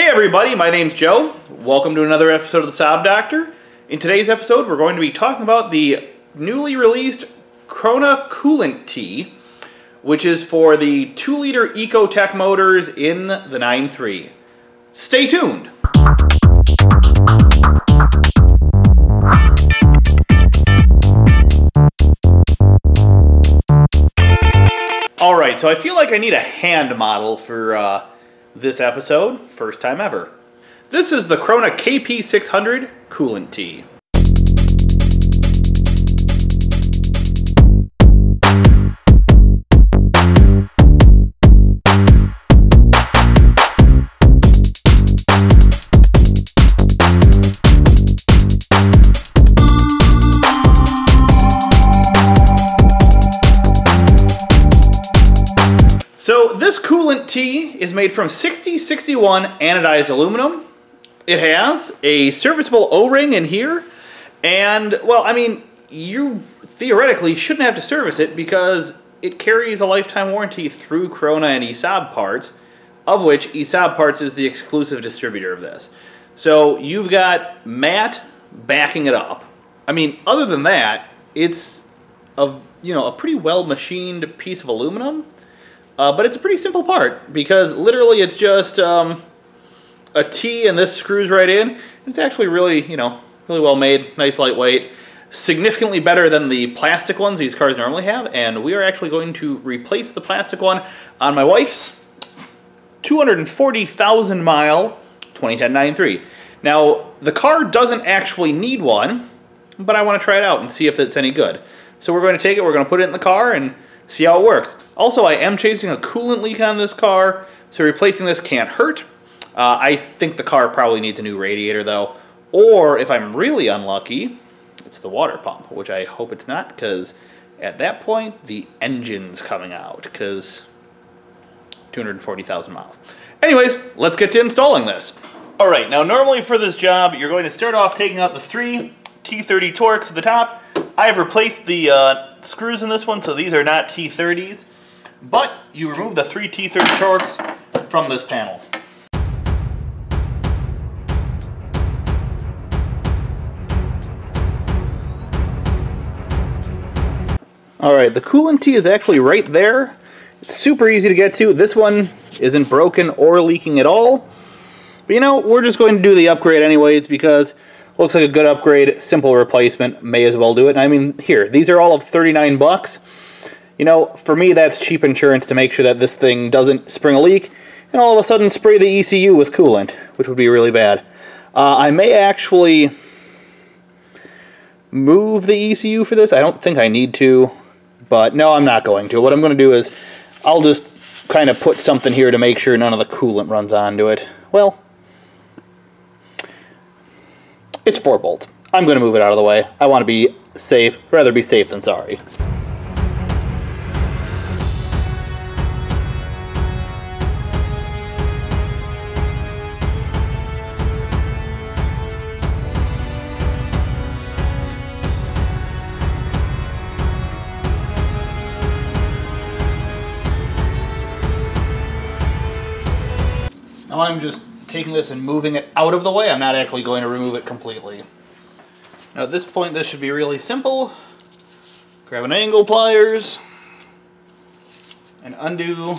Hey everybody, my name's Joe. Welcome to another episode of the Saab Doctor. In today's episode, we're going to be talking about the newly released Krona Coolant T, which is for the 2-liter Ecotec motors in the 9-3. Stay tuned! Alright, so I feel like I need a hand model for uh, this episode, first time ever. This is the Krona KP600 Coolant T. So this coolant T is made from 6061 anodized aluminum. It has a serviceable O-ring in here. And, well, I mean, you theoretically shouldn't have to service it because it carries a lifetime warranty through Krona and eSaabParts, of which eSaabParts is the exclusive distributor of this. So you've got Matt backing it up. I mean, other than that, it's a, you know, a pretty well machined piece of aluminum. Uh, but it's a pretty simple part because literally it's just um, a T and this screws right in. It's actually really, you know, really well made, nice lightweight, significantly better than the plastic ones these cars normally have. And we are actually going to replace the plastic one on my wife's 240,000 mile 2010 9-3. Now, the car doesn't actually need one, but I want to try it out and see if it's any good. So we're going to take it, we're going to put it in the car and see how it works. Also, I am chasing a coolant leak on this car, so replacing this can't hurt. Uh, I think the car probably needs a new radiator though, or if I'm really unlucky, it's the water pump, which I hope it's not, because at that point, the engine's coming out, because 240,000 miles. Anyways, let's get to installing this. Alright, now normally for this job, you're going to start off taking out the three T30 Torx at the top. I have replaced the uh, screws in this one, so these are not T30s. But you remove the three T30 Torx from this panel. Alright, the coolant T is actually right there. It's super easy to get to. This one isn't broken or leaking at all. But you know, we're just going to do the upgrade anyways because looks like a good upgrade, simple replacement, may as well do it. And I mean, here, these are all of 39 bucks. You know, for me, that's cheap insurance to make sure that this thing doesn't spring a leak and all of a sudden spray the ECU with coolant, which would be really bad. Uh, I may actually move the ECU for this. I don't think I need to, but no, I'm not going to. What I'm going to do is I'll just kind of put something here to make sure none of the coolant runs onto it. Well, it's 4 bolts. I'm going to move it out of the way. I want to be safe, rather be safe than sorry. I'm just taking this and moving it out of the way. I'm not actually going to remove it completely. Now at this point this should be really simple. Grab an angle pliers and undo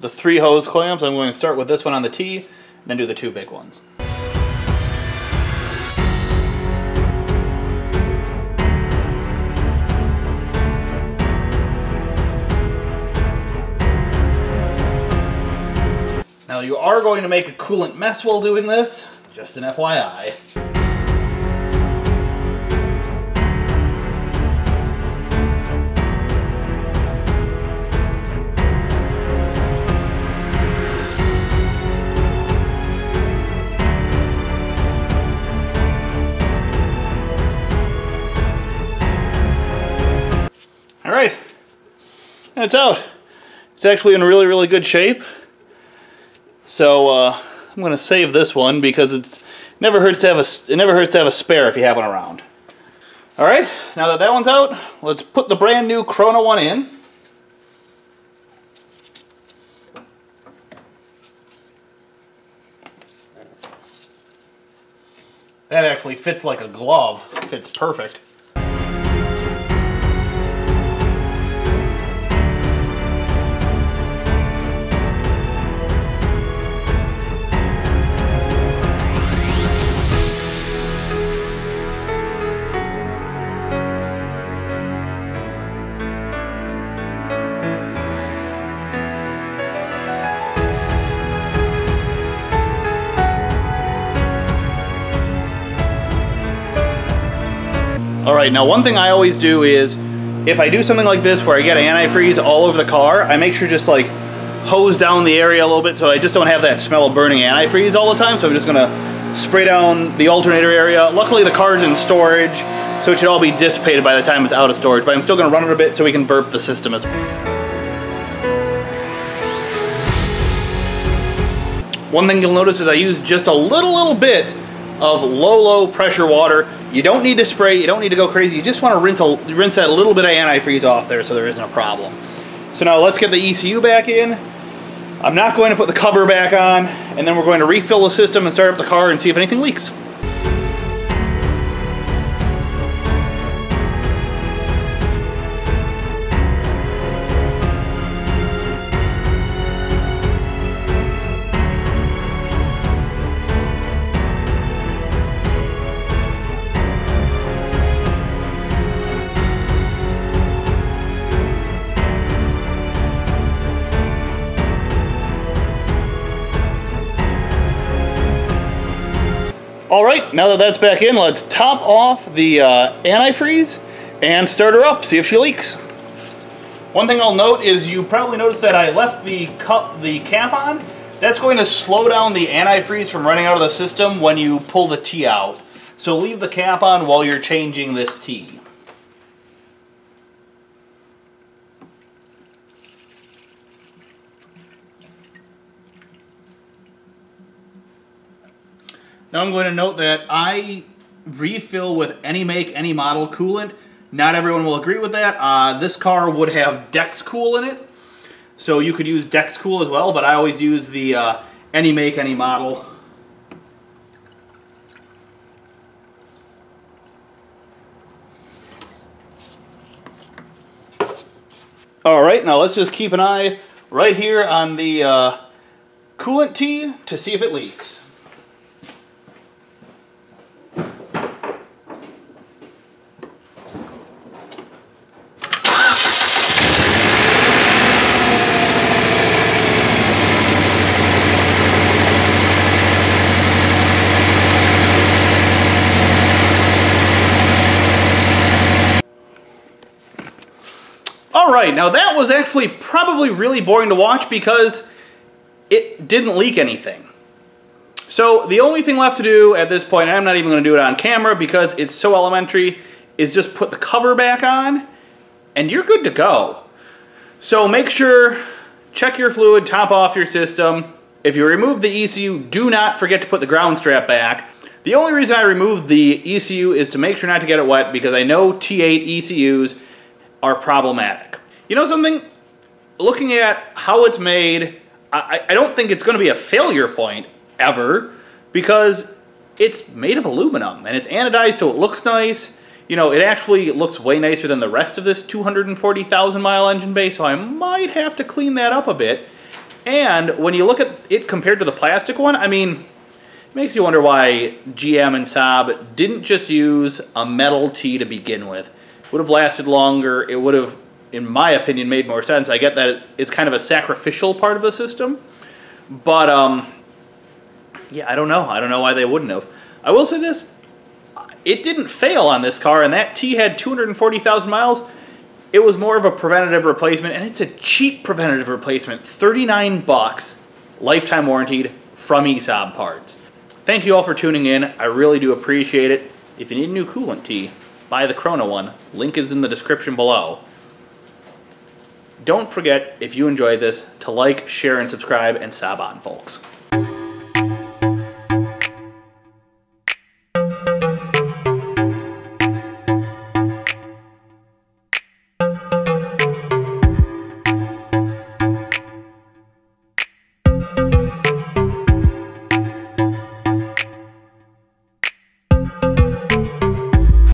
the three hose clamps. I'm going to start with this one on the T, and then do the two big ones. You are going to make a coolant mess while doing this, just an FYI. All right, and it's out. It's actually in really, really good shape. So uh, I'm going to save this one because it's never hurts to have a it never hurts to have a spare if you have one around. All right, now that that one's out, let's put the brand new Krona one in. That actually fits like a glove. Fits perfect. Right, now one thing I always do is, if I do something like this where I get antifreeze all over the car, I make sure just like hose down the area a little bit so I just don't have that smell of burning antifreeze all the time. So I'm just gonna spray down the alternator area. Luckily the car's in storage, so it should all be dissipated by the time it's out of storage, but I'm still gonna run it a bit so we can burp the system as well. One thing you'll notice is I use just a little, little bit of low, low pressure water. You don't need to spray, you don't need to go crazy. You just want to rinse, a, rinse that little bit of antifreeze off there so there isn't a problem. So now let's get the ECU back in. I'm not going to put the cover back on, and then we're going to refill the system and start up the car and see if anything leaks. Right, now that that's back in, let's top off the uh, antifreeze and start her up, see if she leaks. One thing I'll note is you probably noticed that I left the cup, the cap on. That's going to slow down the antifreeze from running out of the system when you pull the T out. So leave the cap on while you're changing this T. Now I'm going to note that I refill with any make, any model coolant. Not everyone will agree with that. Uh, this car would have Dexcool in it, so you could use Dexcool as well, but I always use the uh, any make, any model. All right, now let's just keep an eye right here on the uh, coolant T to see if it leaks. All right, now that was actually probably really boring to watch because it didn't leak anything. So the only thing left to do at this point, I'm not even going to do it on camera because it's so elementary, is just put the cover back on and you're good to go. So make sure, check your fluid, top off your system. If you remove the ECU, do not forget to put the ground strap back. The only reason I removed the ECU is to make sure not to get it wet because I know T8 ECUs are problematic. You know something? Looking at how it's made, I, I don't think it's going to be a failure point ever because it's made of aluminum and it's anodized so it looks nice. You know, it actually looks way nicer than the rest of this 240,000 mile engine bay, so I might have to clean that up a bit. And when you look at it compared to the plastic one, I mean, it makes you wonder why GM and Saab didn't just use a metal T to begin with It would have lasted longer. It would have, in my opinion, made more sense. I get that it's kind of a sacrificial part of the system, but um, yeah, I don't know. I don't know why they wouldn't have. I will say this: it didn't fail on this car, and that T had 240,000 miles. It was more of a preventative replacement, and it's a cheap preventative replacement. 39 bucks, lifetime warranted from eSaabParts. Thank you all for tuning in. I really do appreciate it. If you need a new coolant T, buy the Krona one. Link is in the description below. Don't forget, if you enjoyed this, to like, share, and subscribe, and Saab on, folks.